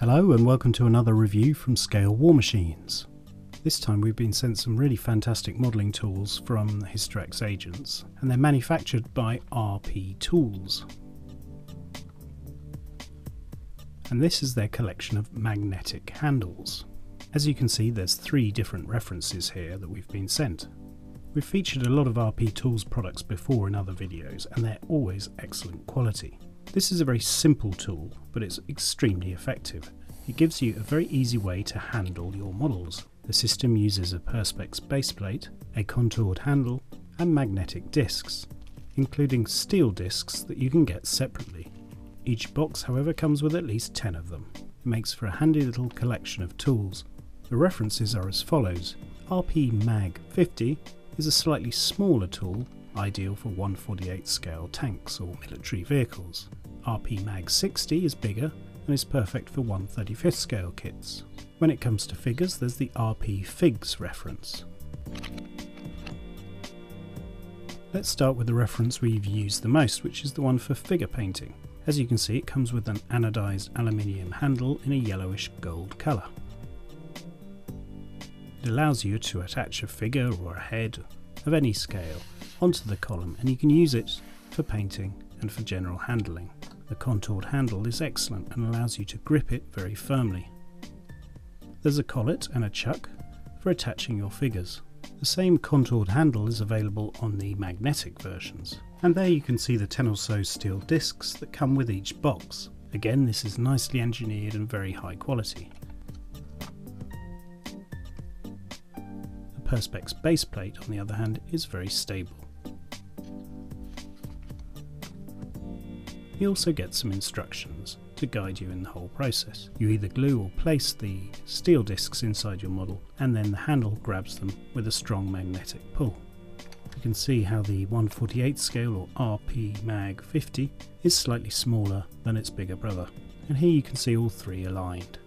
Hello and welcome to another review from Scale War Machines. This time we've been sent some really fantastic modelling tools from Historex agents and they're manufactured by RPToolz. And this is their collection of magnetic handles. As you can see there's three different references here that we've been sent. We've featured a lot of RPToolz products before in other videos and they're always excellent quality. This is a very simple tool, but it's extremely effective. It gives you a very easy way to handle your models. The system uses a Perspex baseplate, a contoured handle, and magnetic discs, including steel discs that you can get separately. Each box, however, comes with at least 10 of them. It makes for a handy little collection of tools. The references are as follows. RP Mag 50 is a slightly smaller tool, ideal for 148 scale tanks or military vehicles. RP Mag 60 is bigger and is perfect for 135th scale kits. When it comes to figures, there's the RP Figs reference. Let's start with the reference we've used the most, which is the one for figure painting. As you can see, it comes with an anodized aluminium handle in a yellowish gold colour. It allows you to attach a figure or a head of any scale onto the column and you can use it for painting and for general handling. The contoured handle is excellent and allows you to grip it very firmly. There's a collet and a chuck for attaching your figures. The same contoured handle is available on the magnetic versions. And there you can see the 10 or so steel discs that come with each box. Again, this is nicely engineered and very high quality. The Perspex base plate, on the other hand, is very stable. You also get some instructions to guide you in the whole process. You either glue or place the steel discs inside your model and then the handle grabs them with a strong magnetic pull. You can see how the 148 scale or RP Mag 50 is slightly smaller than its bigger brother and here you can see all three aligned.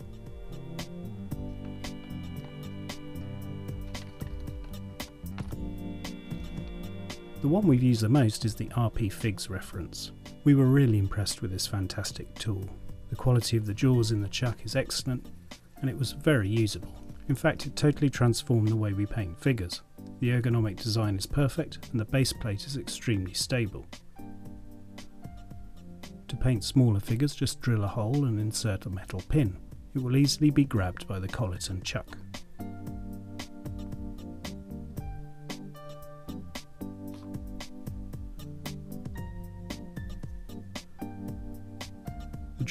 The one we've used the most is the RP Figs reference. We were really impressed with this fantastic tool. The quality of the jaws in the chuck is excellent and it was very usable. In fact, it totally transformed the way we paint figures. The ergonomic design is perfect and the base plate is extremely stable. To paint smaller figures, just drill a hole and insert a metal pin. It will easily be grabbed by the collet and chuck.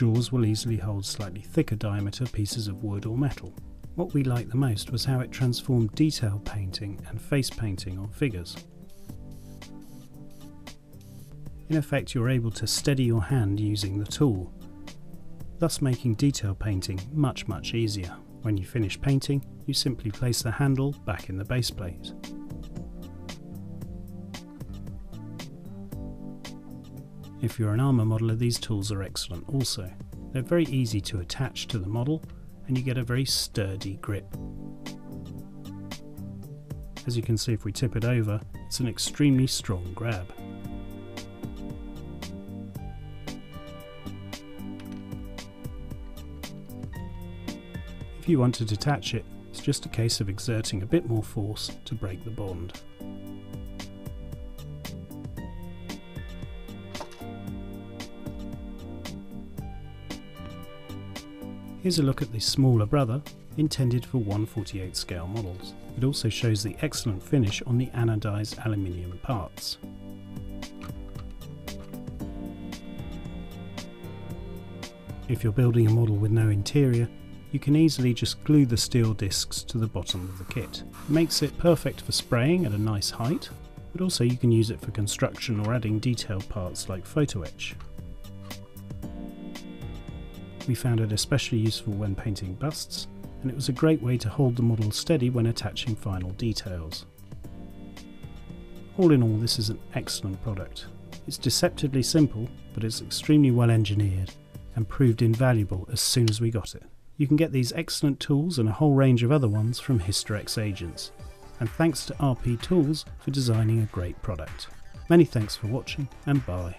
Jaws will easily hold slightly thicker diameter pieces of wood or metal. What we liked the most was how it transformed detail painting and face painting on figures. In effect, you're able to steady your hand using the tool, thus making detail painting much much easier. When you finish painting, you simply place the handle back in the base plate. If you're an armour modeler these tools are excellent also. They're very easy to attach to the model and you get a very sturdy grip. As you can see if we tip it over, it's an extremely strong grab. If you want to detach it, it's just a case of exerting a bit more force to break the bond. Here's a look at the smaller brother, intended for 148 scale models. It also shows the excellent finish on the anodized aluminium parts. If you're building a model with no interior, you can easily just glue the steel discs to the bottom of the kit. It makes it perfect for spraying at a nice height, but also you can use it for construction or adding detailed parts like photo etch. We found it especially useful when painting busts, and it was a great way to hold the model steady when attaching final details. All in all, this is an excellent product. It's deceptively simple, but it's extremely well engineered and proved invaluable as soon as we got it. You can get these excellent tools and a whole range of other ones from Historex agents. And thanks to RPToolz for designing a great product. Many thanks for watching and bye.